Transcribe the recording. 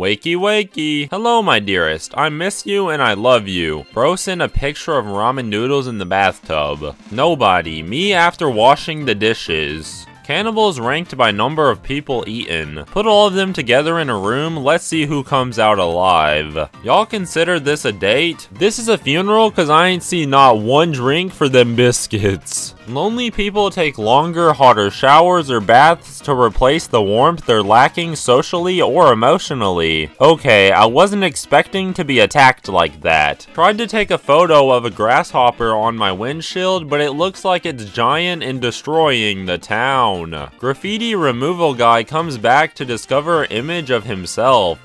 Wakey wakey. Hello, my dearest. I miss you and I love you. Bro sent a picture of ramen noodles in the bathtub. Nobody. Me after washing the dishes. Cannibals ranked by number of people eaten. Put all of them together in a room, let's see who comes out alive. Y'all consider this a date? This is a funeral cause I ain't seen not one drink for them biscuits. Lonely people take longer, hotter showers or baths to replace the warmth they're lacking socially or emotionally. Okay, I wasn't expecting to be attacked like that. Tried to take a photo of a grasshopper on my windshield, but it looks like it's giant and destroying the town. Graffiti removal guy comes back to discover image of himself.